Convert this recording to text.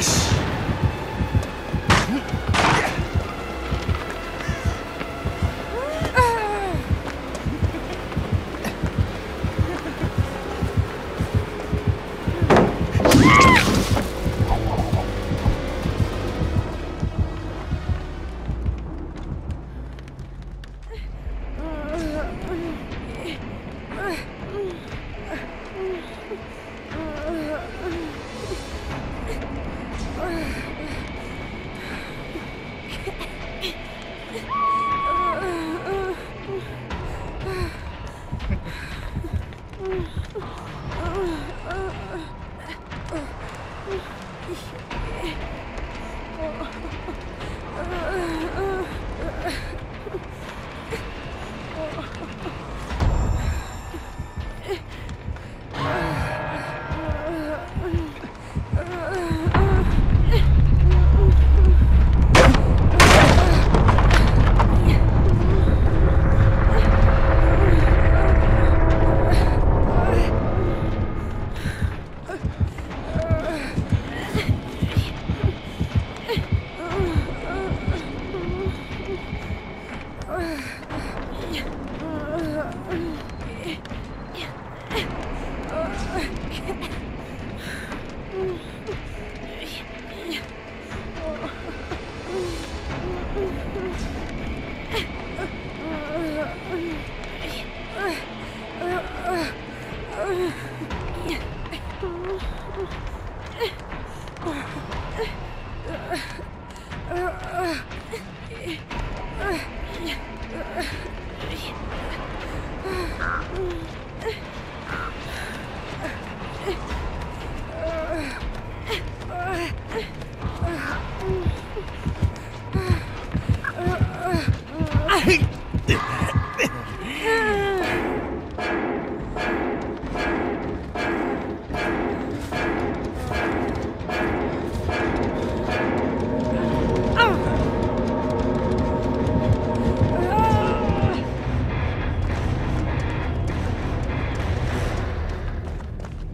Finish! Oh. Hey!